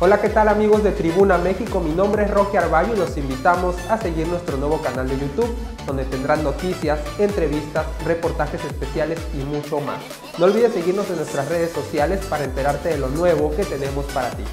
Hola, ¿qué tal amigos de Tribuna México? Mi nombre es Roque Arballo y los invitamos a seguir nuestro nuevo canal de YouTube, donde tendrán noticias, entrevistas, reportajes especiales y mucho más. No olvides seguirnos en nuestras redes sociales para enterarte de lo nuevo que tenemos para ti.